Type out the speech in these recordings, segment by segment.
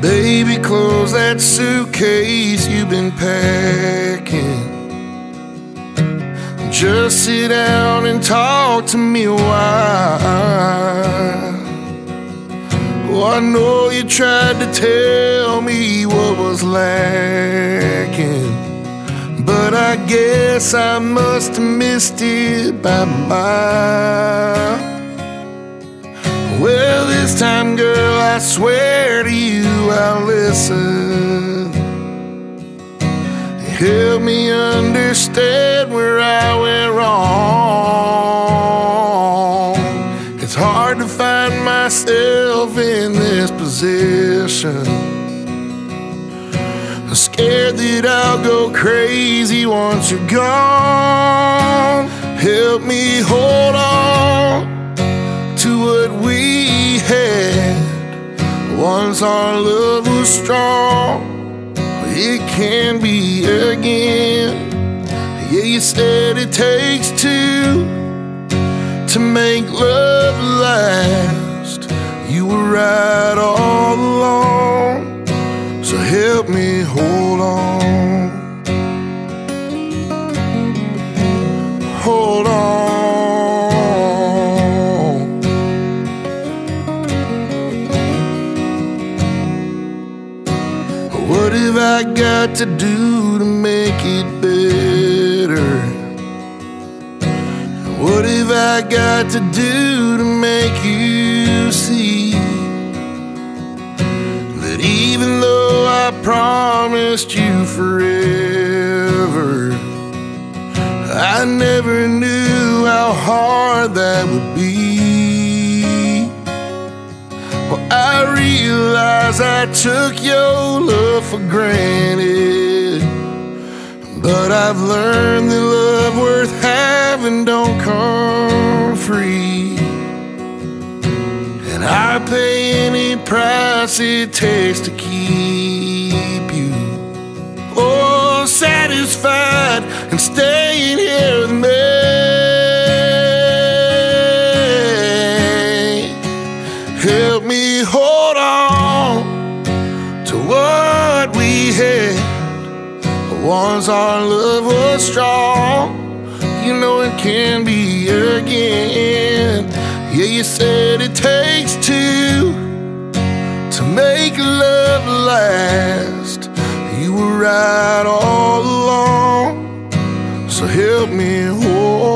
Baby, close that suitcase you've been packing. Just sit down and talk to me a while. Oh, I know you tried to tell me what was lacking. But I guess I must have missed it by a. Well, this time, girl, I swear to you I'll listen. Help me understand where I went wrong. It's hard to find myself in this position. I'm scared that I'll go crazy once you're gone. Help me hold Once our love was strong, it can be again. Yeah, you said it takes two to make love last. What have I got to do to make it better? What have I got to do to make you see that even though I promised you forever, I never knew how hard that would be? I realize I took your love for granted. But I've learned that love worth having don't come free. And I pay any price it takes to keep you. Oh, satisfied and staying here with me. what we had. Once our love was strong, you know it can be again. Yeah, you said it takes two to make love last. You were right all along, so help me hold.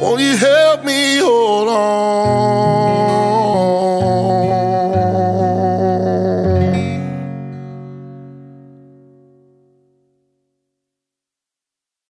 Won't you help me hold on?